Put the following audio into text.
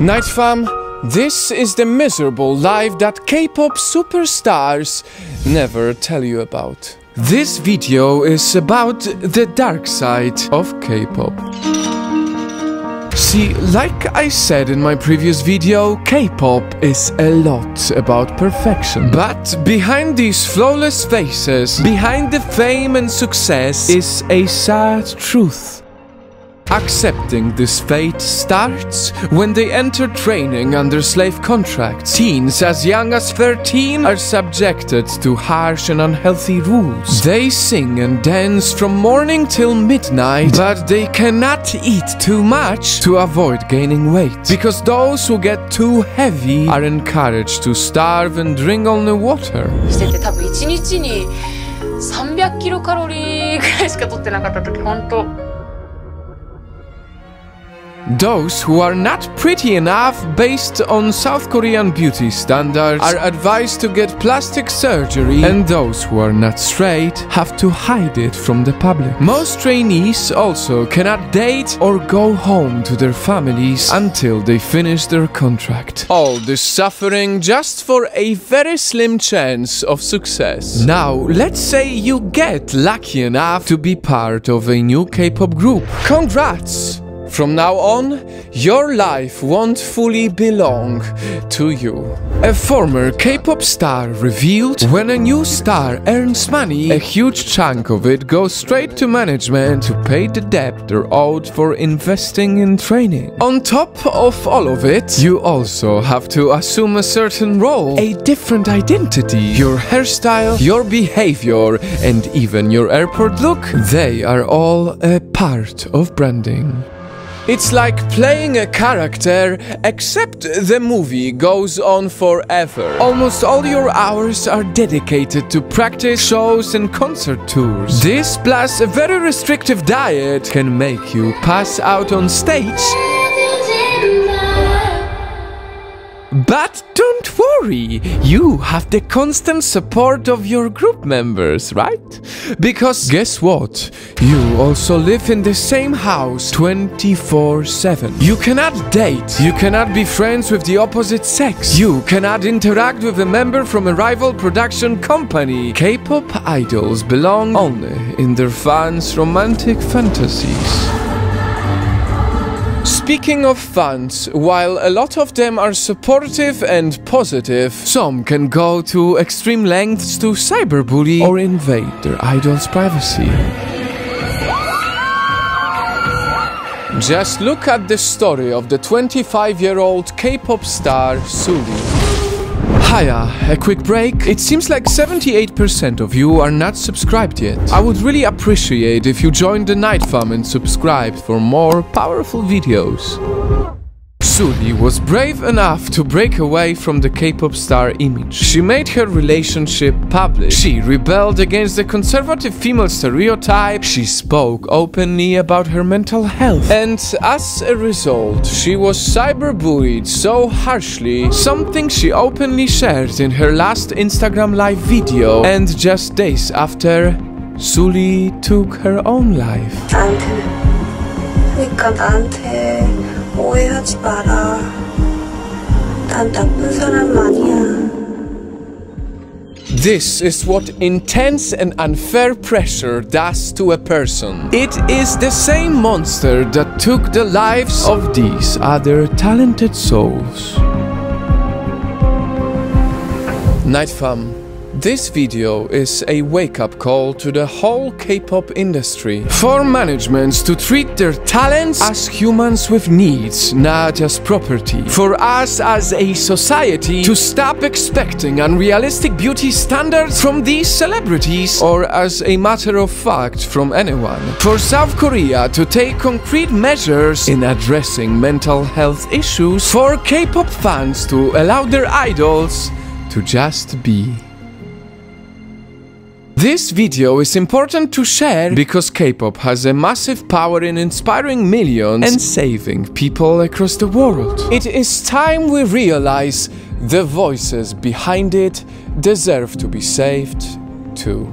Night fam, this is the miserable life that K-pop superstars never tell you about. This video is about the dark side of K-pop. See, like I said in my previous video, K-pop is a lot about perfection. But behind these flawless faces, behind the fame and success, is a sad truth. Accepting this fate starts when they enter training under slave contracts. Teens as young as 13 are subjected to harsh and unhealthy rules. They sing and dance from morning till midnight, but they cannot eat too much to avoid gaining weight. Because those who get too heavy are encouraged to starve and drink only water. してて多分1日に300キロカロリーぐらいしか取ってなかった時本当 those who are not pretty enough based on South Korean beauty standards are advised to get plastic surgery and those who are not straight have to hide it from the public. Most trainees also cannot date or go home to their families until they finish their contract. All this suffering just for a very slim chance of success. Now, let's say you get lucky enough to be part of a new K-pop group. Congrats! From now on, your life won't fully belong to you. A former K-pop star revealed when a new star earns money, a huge chunk of it goes straight to management to pay the debt they're owed for investing in training. On top of all of it, you also have to assume a certain role, a different identity. Your hairstyle, your behavior, and even your airport look, they are all a part of branding. It's like playing a character, except the movie goes on forever. Almost all your hours are dedicated to practice, shows, and concert tours. This, plus a very restrictive diet, can make you pass out on stage. But worry, you have the constant support of your group members, right? Because guess what? You also live in the same house 24 7. You cannot date, you cannot be friends with the opposite sex, you cannot interact with a member from a rival production company. K pop idols belong only in their fans' romantic fantasies. Speaking of fans, while a lot of them are supportive and positive, some can go to extreme lengths to cyberbully or invade their idol's privacy. Just look at the story of the 25 year old K pop star Sulli. Hiya, a quick break. It seems like 78% of you are not subscribed yet. I would really appreciate if you joined the Night fam and subscribed for more powerful videos. Sulli was brave enough to break away from the K-pop star image. She made her relationship public. She rebelled against the conservative female stereotype. She spoke openly about her mental health. And as a result, she was cyberbullied so harshly, something she openly shared in her last Instagram live video. And just days after, Sulli took her own life. 오해하지 마라 난 나쁜 사람 아니야 This is what intense and unfair pressure does to a person. It is the same monster that took the lives of these other talented souls. Night Fam. This video is a wake-up call to the whole K-pop industry. For managements to treat their talents as humans with needs, not as property. For us as a society to stop expecting unrealistic beauty standards from these celebrities or as a matter of fact from anyone. For South Korea to take concrete measures in addressing mental health issues. For K-pop fans to allow their idols to just be. This video is important to share because K-pop has a massive power in inspiring millions and saving people across the world. It is time we realize the voices behind it deserve to be saved too.